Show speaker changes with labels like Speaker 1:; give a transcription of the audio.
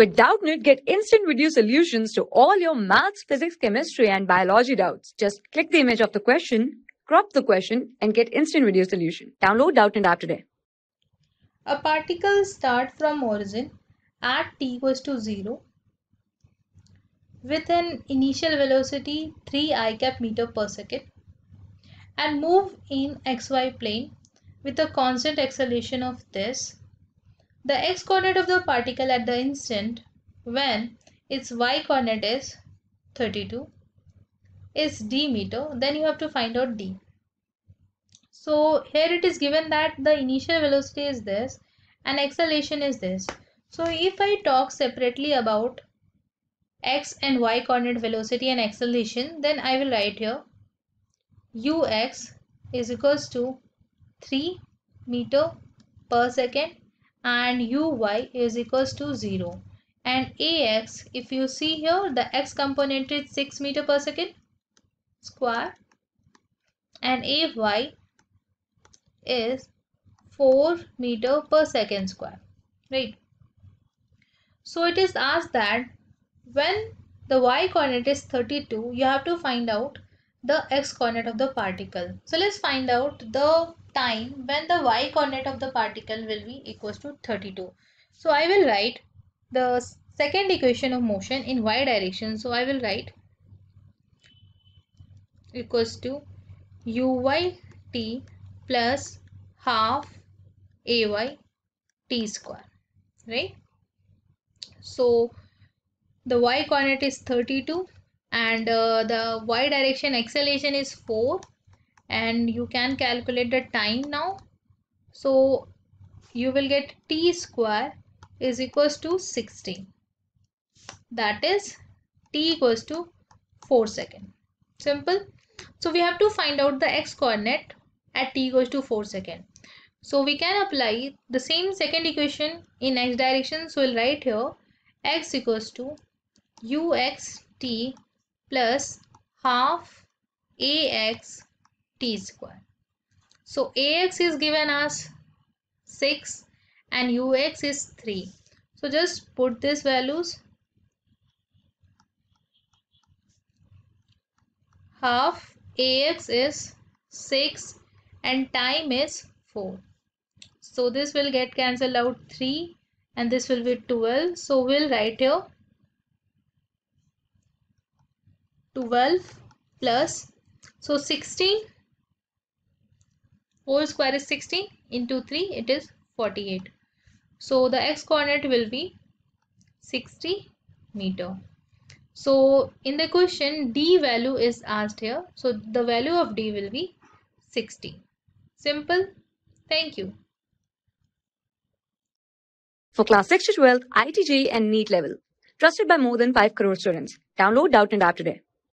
Speaker 1: With Doubtnut, get instant video solutions to all your maths, physics, chemistry, and biology doubts. Just click the image of the question, crop the question, and get instant video solution. Download Doubtnut app today.
Speaker 2: A particle start from origin at t equals to 0 with an initial velocity 3 i cap meter per second and move in xy plane with a constant acceleration of this the x coordinate of the particle at the instant when its y coordinate is 32 is d meter, then you have to find out d. So here it is given that the initial velocity is this and acceleration is this. So if I talk separately about x and y coordinate velocity and acceleration, then I will write here ux is equals to 3 meter per second and uy is equals to 0 and ax if you see here the x component is 6 meter per second square. And ay is 4 meter per second square right? So it is asked that when the y coordinate is 32 you have to find out the x coordinate of the particle. So let's find out the time when the y coordinate of the particle will be equals to 32. So I will write the second equation of motion in y direction. So I will write equals to uyt plus half ay t square right so the y coordinate is 32 and uh, the y direction acceleration is 4 and you can calculate the time now. So you will get t square is equals to 16 that is t equals to 4 second. Simple. So we have to find out the x coordinate at t equals to 4 second. So we can apply the same second equation in x direction. So we'll write here x equals to uxt plus half ax t square. So ax is given as 6 and ux is 3. So just put these values. Half ax is 6 and time is 4. So this will get cancelled out 3 and this will be 12. So we'll write here 12 plus so 16 whole square is 16 into 3 it is 48 so the x coordinate will be 60 meter so in the question d value is asked here so the value of d will be 60 simple thank you
Speaker 1: For class 6 to 12, IIT JEE and NEET level. Trusted by more than 5 crore students. Download Doubtnut app today.